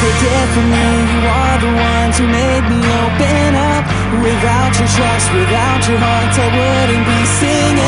take it me. You are the ones who made me open up. Without your trust, without your heart, I wouldn't be singing